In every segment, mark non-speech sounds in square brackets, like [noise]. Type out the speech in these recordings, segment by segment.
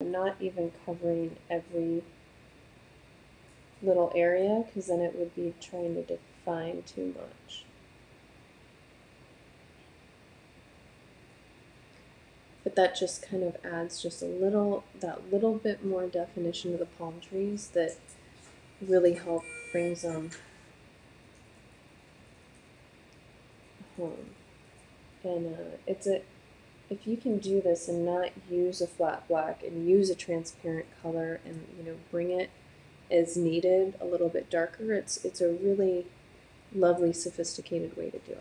I'm not even covering every little area because then it would be trying to define too much. But that just kind of adds just a little, that little bit more definition to the palm trees that really help brings them home. And uh, it's a, if you can do this and not use a flat black and use a transparent color and you know bring it as needed a little bit darker, it's it's a really lovely, sophisticated way to do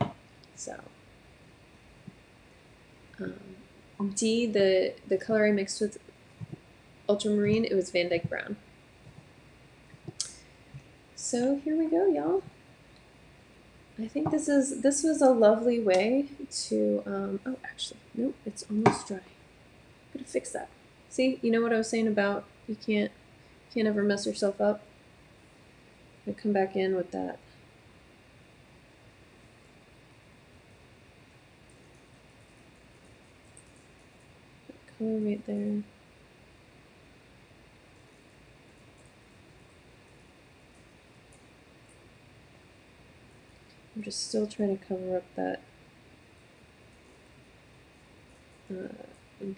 it. So. Um, D, the the color I mixed with ultramarine, it was Van Dyke Brown. So here we go, y'all. I think this is this was a lovely way to. Um, oh, actually, nope, it's almost dry. I'm gonna fix that. See, you know what I was saying about you can't can't ever mess yourself up. I come back in with that. Color right there. I'm just still trying to cover up that uh,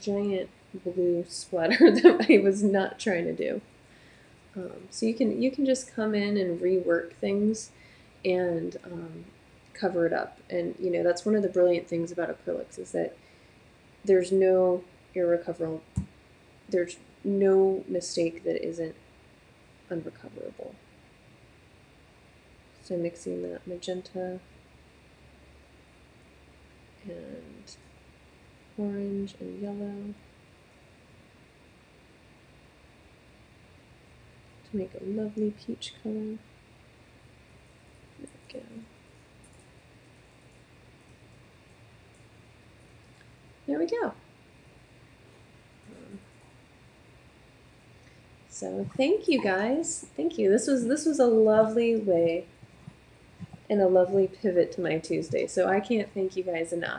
giant blue splatter [laughs] that I was not trying to do. Um, so you can you can just come in and rework things and um, cover it up. And you know that's one of the brilliant things about acrylics is that there's no irrecoverable. There's no mistake that isn't unrecoverable. So mixing that magenta and orange and yellow to make a lovely peach color. There we go. There we go. So thank you guys. Thank you. This was this was a lovely way and a lovely pivot to my Tuesday. So I can't thank you guys enough.